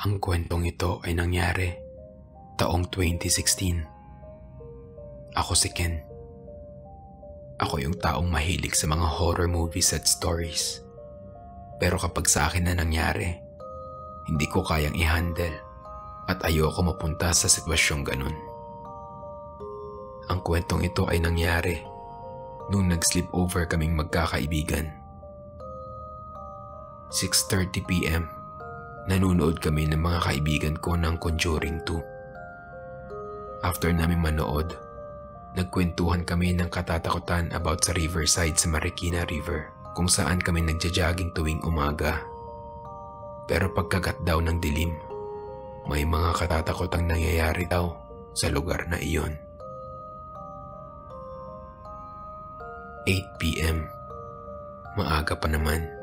Ang kwentong ito ay nangyari taong 2016. Ako si Ken. Ako yung taong mahilig sa mga horror movies at stories. Pero kapag sa akin na nangyari, hindi ko kayang i-handle at ayoko mapunta sa sitwasyong ganun. Ang kwentong ito ay nangyari nung nag-sleep over kaming magkakaibigan. 6.30pm, nanunood kami ng mga kaibigan ko ng Conjuring 2. After namin manood, nagkwentuhan kami ng katatakutan about sa riverside sa Marikina River kung saan kami nagja-jogging tuwing umaga. Pero pagkagat daw ng dilim, may mga katatakotang nangyayari daw sa lugar na iyon. 8pm. Maaga pa naman.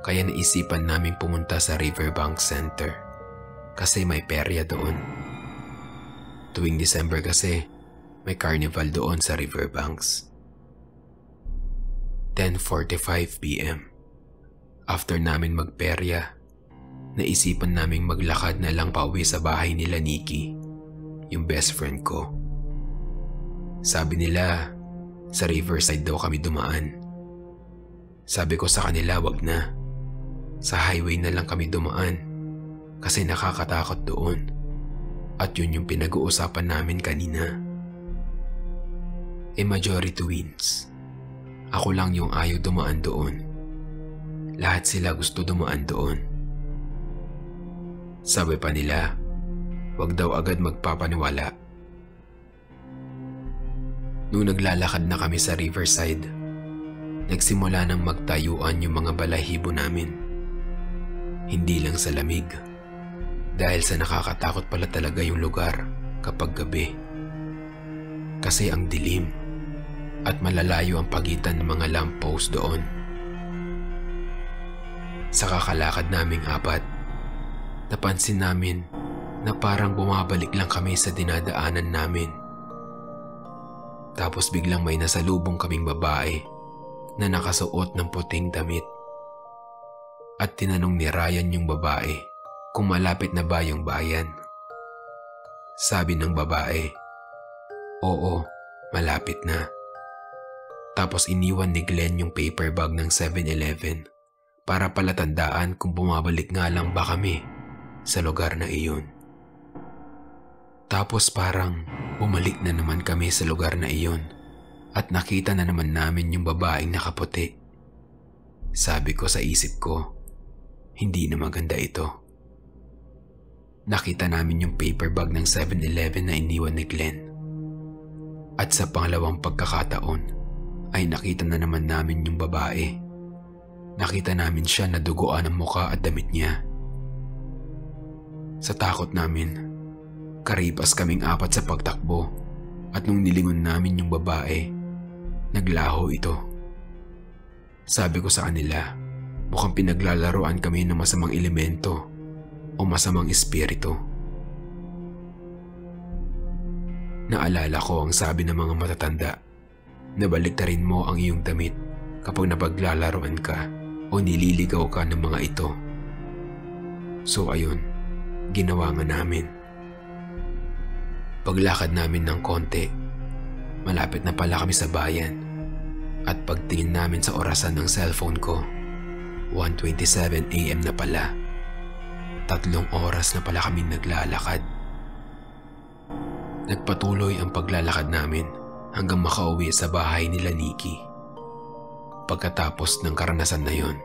Kaya naisipan naming pumunta sa Riverbank Center kasi may perya doon. Tuwing December kasi, may carnival doon sa Riverbanks. 10.45pm. After namin magperya, naisipan naming maglakad na lang pauwi sa bahay nila Nikki, yung best friend ko. Sabi nila, sa riverside daw kami dumaan. Sabi ko sa kanila wag na. Sa highway na lang kami dumaan kasi nakakatakot doon. At yun yung pinag-uusapan namin kanina. A majority wins. Ako lang yung ayaw dumaan doon. Lahat sila gusto dumaan doon. Sabi pa nila, wag daw agad magpapaniwala Nung naglalakad na kami sa riverside, nagsimula nang magtayuan yung mga balahibo namin. Hindi lang sa lamig, dahil sa nakakatakot pala talaga yung lugar kapag gabi. Kasi ang dilim at malalayo ang pagitan ng mga lamppost doon. Sa kakalakad naming apat, napansin namin na parang bumabalik lang kami sa dinadaanan namin tapos biglang may nasalubong kaming babae na nakasuot ng puting damit. At tinanong ni Ryan yung babae kung malapit na ba yung bayan. Sabi ng babae, Oo, malapit na. Tapos iniwan ni Glenn yung paper bag ng 7-Eleven para palatandaan kung bumabalik nga lang ba kami sa lugar na iyon. Tapos parang Bumalik na naman kami sa lugar na iyon at nakita na naman namin yung babaeng nakaputi. Sabi ko sa isip ko, hindi na maganda ito. Nakita namin yung paper bag ng 7-Eleven na iniwan ni Glenn. At sa pangalawang pagkakataon ay nakita na naman namin yung babae. Nakita namin siya na duguan ang muka at damit niya. Sa takot namin, Karipas kaming apat sa pagtakbo at nung nilingon namin yung babae, naglaho ito. Sabi ko sa kanila, mukhang pinaglalaroan kami ng masamang elemento o masamang espiritu. Naalala ko ang sabi ng mga matatanda na baliktarin mo ang iyong damit kapag napaglalaroan ka o nililigaw ka ng mga ito. So ayun, ginawa nga namin. Paglakad namin ng konti, malapit na pala kami sa bayan. At pagtingin namin sa orasan ng cellphone ko, 1.27am na pala. Tatlong oras na pala kami naglalakad. Nagpatuloy ang paglalakad namin hanggang makauwi sa bahay nila Nikki. Pagkatapos ng karanasan na yon,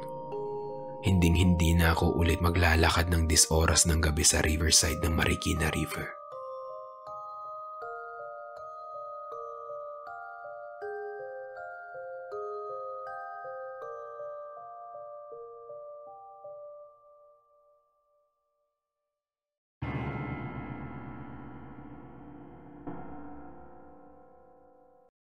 hinding hindi na ako ulit maglalakad ng dis oras ng gabi sa riverside ng Marikina River.